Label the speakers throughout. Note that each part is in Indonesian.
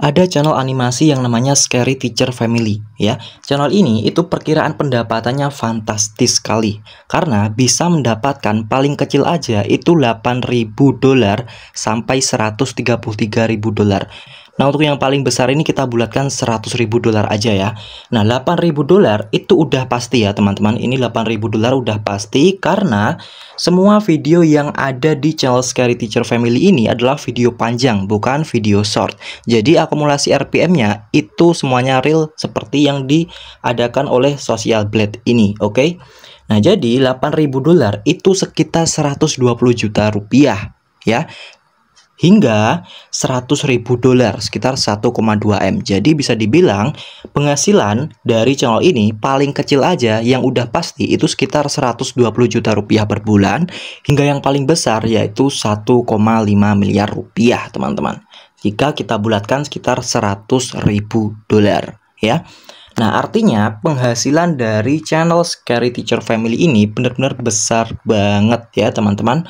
Speaker 1: ada channel animasi yang namanya Scary Teacher Family ya. Channel ini itu perkiraan pendapatannya fantastis sekali karena bisa mendapatkan paling kecil aja itu 8000 dolar sampai 133.000 dolar. Nah untuk yang paling besar ini kita bulatkan 100 ribu dolar aja ya. Nah 8 ribu dolar itu udah pasti ya teman-teman. Ini 8 ribu dolar udah pasti karena semua video yang ada di channel Scary Teacher Family ini adalah video panjang bukan video short. Jadi akumulasi RPM-nya itu semuanya real seperti yang diadakan oleh Social Blade ini oke? Okay? Nah jadi 8000 dolar itu sekitar 120 juta rupiah ya hingga 100 ribu dolar sekitar 1,2 M. Jadi bisa dibilang penghasilan dari channel ini paling kecil aja yang udah pasti itu sekitar 120 juta rupiah per bulan hingga yang paling besar yaitu 1,5 miliar rupiah teman-teman. Jika kita bulatkan sekitar 100 ribu dolar ya. Nah, artinya penghasilan dari channel Scary Teacher Family ini benar-benar besar banget ya, teman-teman.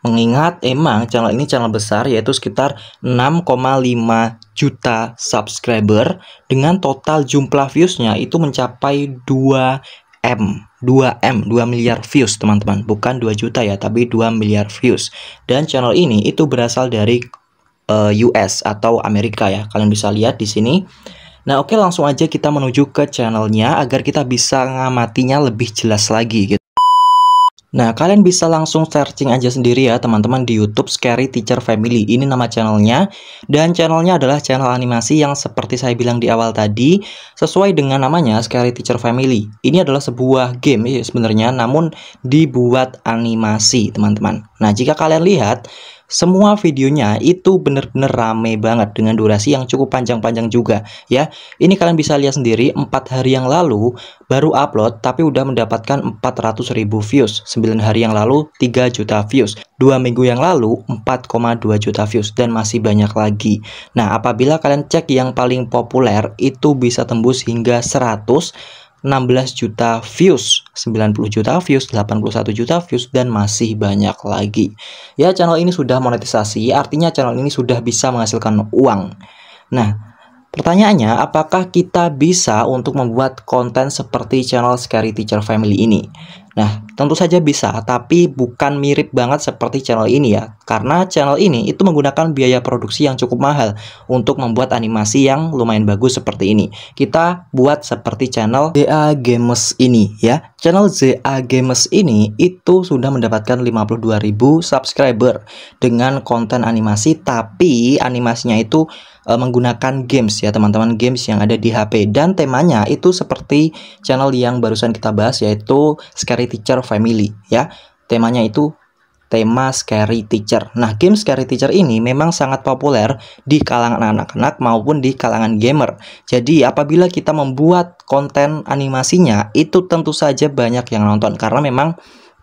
Speaker 1: Mengingat emang channel ini channel besar yaitu sekitar 6,5 juta subscriber dengan total jumlah viewsnya itu mencapai 2 M 2M 2 miliar views teman-teman. Bukan 2 juta ya tapi 2 miliar views. Dan channel ini itu berasal dari uh, eh, US atau Amerika ya. Kalian bisa lihat di sini. Nah oke langsung aja kita menuju ke channelnya agar kita bisa ngamatinya lebih jelas lagi gitu Nah, kalian bisa langsung searching aja sendiri ya teman-teman di YouTube Scary Teacher Family. Ini nama channelnya dan channelnya adalah channel animasi yang seperti saya bilang di awal tadi sesuai dengan namanya Scary Teacher Family. Ini adalah sebuah game ya sebenarnya namun dibuat animasi teman-teman. Nah, jika kalian lihat semua videonya itu bener-bener rame banget dengan durasi yang cukup panjang-panjang juga ya. Ini kalian bisa lihat sendiri empat hari yang lalu baru upload tapi udah mendapatkan 400 ribu views. 9 hari yang lalu 3 juta views. Dua minggu yang lalu 4,2 juta views dan masih banyak lagi. Nah apabila kalian cek yang paling populer itu bisa tembus hingga 100 16 juta views, 90 juta views, 81 juta views, dan masih banyak lagi. Ya, channel ini sudah monetisasi, artinya channel ini sudah bisa menghasilkan uang. Nah, pertanyaannya, apakah kita bisa untuk membuat konten seperti channel Scary Teacher Family ini? Nah, tentu saja bisa, tapi bukan mirip banget seperti channel ini ya. Karena channel ini itu menggunakan biaya produksi yang cukup mahal untuk membuat animasi yang lumayan bagus seperti ini. Kita buat seperti channel ZA Games ini ya. Channel ZA Games ini itu sudah mendapatkan 52.000 subscriber dengan konten animasi tapi animasinya itu e, menggunakan games ya teman-teman games yang ada di HP dan temanya itu seperti channel yang barusan kita bahas yaitu Scary Teacher Family ya. Temanya itu tema Scary Teacher. Nah, game Scary Teacher ini memang sangat populer di kalangan anak-anak maupun di kalangan gamer. Jadi, apabila kita membuat konten animasinya, itu tentu saja banyak yang nonton karena memang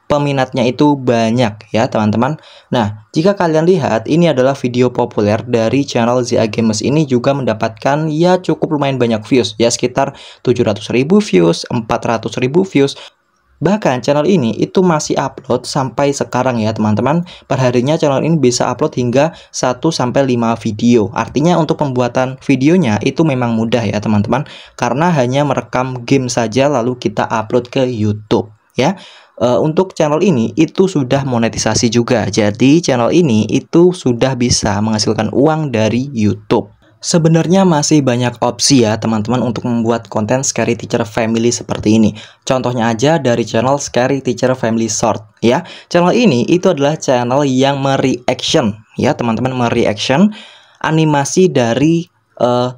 Speaker 1: peminatnya itu banyak ya teman-teman Nah jika kalian lihat ini adalah video populer dari channel ZA Games ini juga mendapatkan ya cukup lumayan banyak views ya sekitar 700 ribu views 400 ribu views Bahkan channel ini itu masih upload sampai sekarang ya teman-teman Perharinya channel ini bisa upload hingga 1-5 video Artinya untuk pembuatan videonya itu memang mudah ya teman-teman Karena hanya merekam game saja lalu kita upload ke Youtube ya uh, untuk channel ini itu sudah monetisasi juga. Jadi channel ini itu sudah bisa menghasilkan uang dari YouTube. Sebenarnya masih banyak opsi ya teman-teman untuk membuat konten Scary Teacher Family seperti ini. Contohnya aja dari channel Scary Teacher Family Short ya. Channel ini itu adalah channel yang mereaction ya teman-teman mereaction animasi dari uh,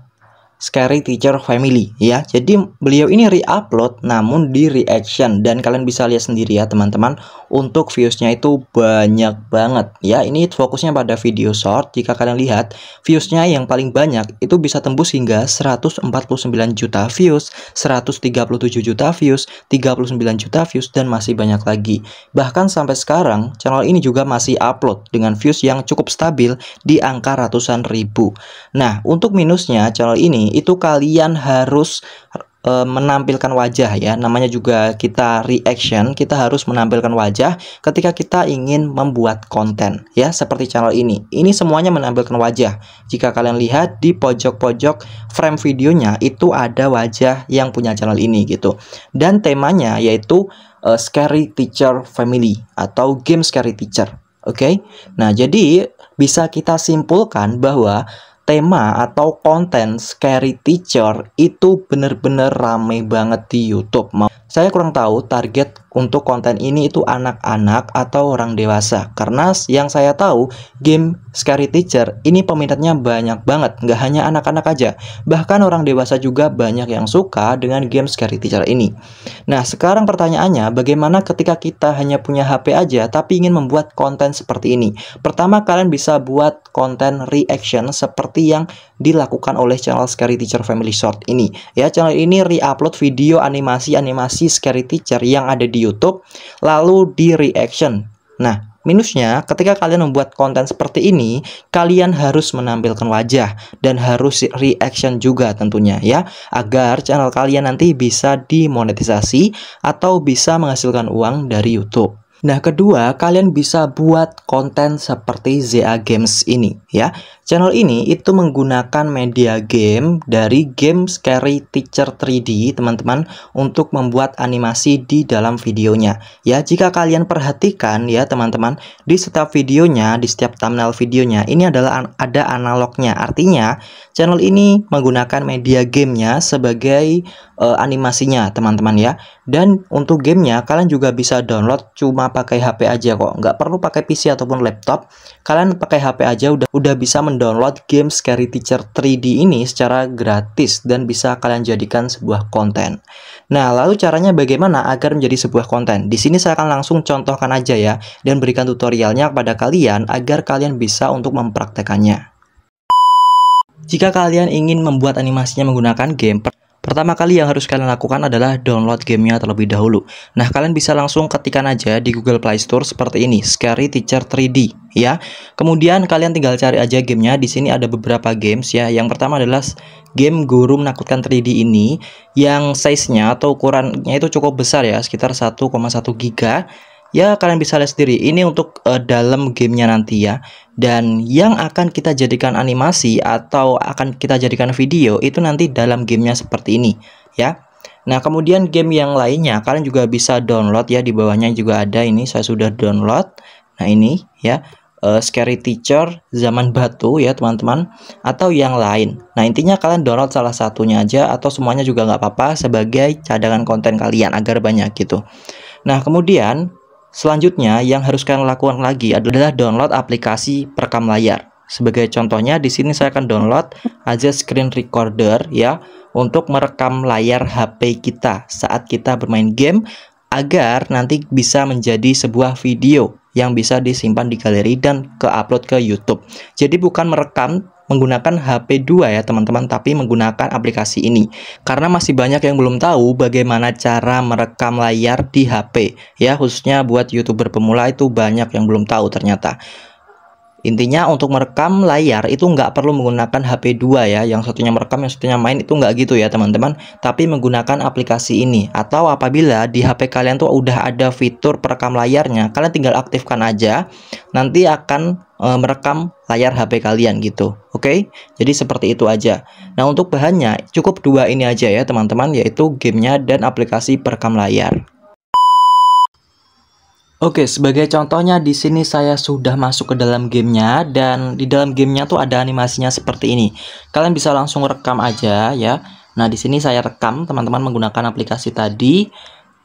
Speaker 1: Scary Teacher Family ya. Jadi beliau ini re-upload namun di reaction dan kalian bisa lihat sendiri ya teman-teman untuk viewsnya itu banyak banget ya. Ini fokusnya pada video short. Jika kalian lihat viewsnya yang paling banyak itu bisa tembus hingga 149 juta views, 137 juta views, 39 juta views dan masih banyak lagi. Bahkan sampai sekarang channel ini juga masih upload dengan views yang cukup stabil di angka ratusan ribu. Nah, untuk minusnya channel ini itu kalian harus e, menampilkan wajah ya. Namanya juga kita reaction, kita harus menampilkan wajah ketika kita ingin membuat konten ya, seperti channel ini. Ini semuanya menampilkan wajah. Jika kalian lihat di pojok-pojok frame videonya itu ada wajah yang punya channel ini gitu. Dan temanya yaitu uh, Scary Teacher Family atau game Scary Teacher. Oke. Okay? Nah, jadi bisa kita simpulkan bahwa tema atau konten Scary Teacher itu bener-bener rame banget di YouTube. Saya kurang tahu target untuk konten ini itu anak-anak atau orang dewasa. Karena yang saya tahu game Scary Teacher ini peminatnya banyak banget. Nggak hanya anak-anak aja. Bahkan orang dewasa juga banyak yang suka dengan game Scary Teacher ini. Nah sekarang pertanyaannya bagaimana ketika kita hanya punya HP aja tapi ingin membuat konten seperti ini. Pertama kalian bisa buat konten reaction seperti yang dilakukan oleh channel Scary Teacher Family Short ini. Ya channel ini re-upload video animasi-animasi si Scary Teacher yang ada di YouTube lalu di reaction. Nah, minusnya ketika kalian membuat konten seperti ini, kalian harus menampilkan wajah dan harus reaction juga tentunya ya, agar channel kalian nanti bisa dimonetisasi atau bisa menghasilkan uang dari YouTube. Nah, kedua, kalian bisa buat konten seperti ZA Games ini ya. Channel ini itu menggunakan media game dari game Scary Teacher 3D, teman-teman, untuk membuat animasi di dalam videonya. Ya, jika kalian perhatikan ya, teman-teman, di setiap videonya, di setiap thumbnail videonya, ini adalah ada analognya. Artinya, channel ini menggunakan media gamenya sebagai uh, animasinya, teman-teman ya. Dan untuk gamenya, kalian juga bisa download cuma pakai HP aja kok. Nggak perlu pakai PC ataupun laptop. Kalian pakai HP aja udah udah bisa mendownload game Scary Teacher 3D ini secara gratis dan bisa kalian jadikan sebuah konten. Nah, lalu caranya bagaimana agar menjadi sebuah konten? Di sini saya akan langsung contohkan aja ya dan berikan tutorialnya kepada kalian agar kalian bisa untuk mempraktekannya. Jika kalian ingin membuat animasinya menggunakan game, Pertama kali yang harus kalian lakukan adalah download gamenya terlebih dahulu. Nah, kalian bisa langsung ketikkan aja di Google Play Store seperti ini, Scary Teacher 3D, ya. Kemudian kalian tinggal cari aja gamenya. Di sini ada beberapa games ya. Yang pertama adalah game Guru Menakutkan 3D ini, yang size-nya atau ukurannya itu cukup besar ya, sekitar 1,1 giga ya kalian bisa lihat sendiri. Ini untuk uh, dalam gamenya nanti ya. Dan yang akan kita jadikan animasi atau akan kita jadikan video itu nanti dalam gamenya seperti ini ya. Nah kemudian game yang lainnya kalian juga bisa download ya. Di bawahnya juga ada ini. Saya sudah download. Nah ini ya. Uh, Scary Teacher zaman batu ya teman-teman. Atau yang lain. Nah intinya kalian download salah satunya aja atau semuanya juga nggak apa-apa sebagai cadangan konten kalian agar banyak gitu. Nah kemudian Selanjutnya, yang harus kalian lakukan lagi adalah download aplikasi perekam layar. Sebagai contohnya, di sini saya akan download aja screen recorder ya untuk merekam layar HP kita saat kita bermain game agar nanti bisa menjadi sebuah video yang bisa disimpan di galeri dan ke-upload ke YouTube. Jadi bukan merekam menggunakan HP 2 ya teman-teman tapi menggunakan aplikasi ini. Karena masih banyak yang belum tahu bagaimana cara merekam layar di HP ya khususnya buat youtuber pemula itu banyak yang belum tahu ternyata. Intinya untuk merekam layar itu nggak perlu menggunakan HP 2 ya Yang satunya merekam, yang satunya main itu nggak gitu ya teman-teman. Tapi menggunakan aplikasi ini Atau apabila di HP kalian tuh udah ada fitur perekam layarnya Kalian tinggal aktifkan aja. Nanti akan e, merekam layar HP kalian gitu Oke, okay? jadi seperti itu aja Nah untuk bahannya cukup dua ini aja ya teman-teman Yaitu gamenya dan aplikasi perekam layar Oke, sebagai contohnya di sini saya sudah masuk ke dalam gamenya dan di dalam gamenya tuh ada animasinya seperti ini. Kalian bisa langsung rekam aja ya. Nah, di sini saya rekam teman-teman menggunakan aplikasi tadi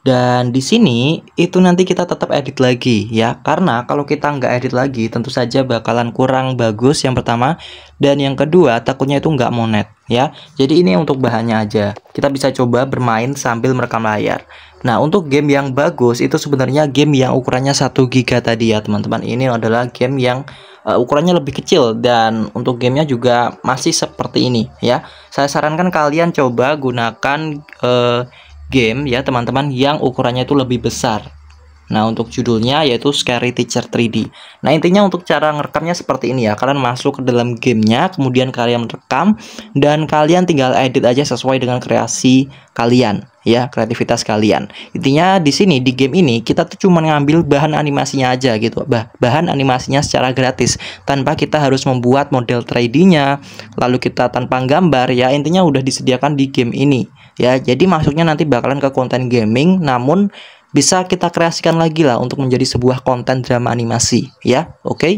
Speaker 1: dan di sini itu nanti kita tetap edit lagi ya. Karena kalau kita nggak edit lagi tentu saja bakalan kurang bagus yang pertama dan yang kedua takutnya itu nggak monet ya. Jadi ini untuk bahannya aja. Kita bisa coba bermain sambil merekam layar. Nah, untuk game yang bagus itu sebenarnya game yang ukurannya 1 giga tadi ya, teman-teman. Ini adalah game yang uh, ukurannya lebih kecil dan untuk gamenya juga masih seperti ini ya. Saya sarankan kalian coba gunakan uh, game ya, teman-teman yang ukurannya itu lebih besar. Nah, untuk judulnya yaitu Scary Teacher 3D. Nah, intinya untuk cara ngerekamnya seperti ini ya. Kalian masuk ke dalam gamenya, kemudian kalian merekam, dan kalian tinggal edit aja sesuai dengan kreasi kalian ya kreativitas kalian intinya di sini di game ini kita tuh cuma ngambil bahan animasinya aja gitu bah bahan animasinya secara gratis tanpa kita harus membuat model 3D-nya lalu kita tanpa gambar ya intinya udah disediakan di game ini ya jadi masuknya nanti bakalan ke konten gaming namun bisa kita kreasikan lagi lah untuk menjadi sebuah konten drama animasi ya oke okay?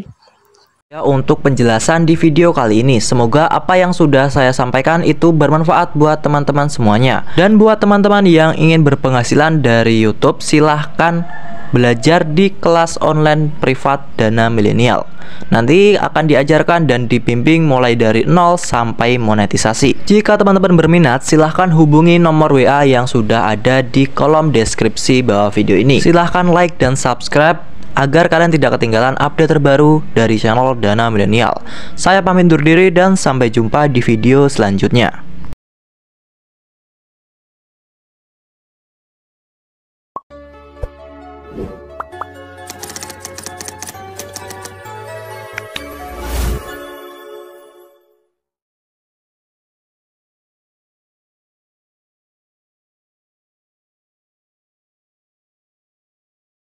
Speaker 1: Ya, untuk penjelasan di video kali ini, semoga apa yang sudah saya sampaikan itu bermanfaat buat teman-teman semuanya. Dan buat teman-teman yang ingin berpenghasilan dari YouTube, silahkan belajar di kelas online privat Dana Milenial. Nanti akan diajarkan dan dibimbing mulai dari nol sampai monetisasi. Jika teman-teman berminat, silahkan hubungi nomor WA yang sudah ada di kolom deskripsi bawah video ini. Silahkan like dan subscribe agar kalian tidak ketinggalan update terbaru dari channel Dana Milenial. Saya pamit undur diri dan sampai jumpa di video selanjutnya. Thank.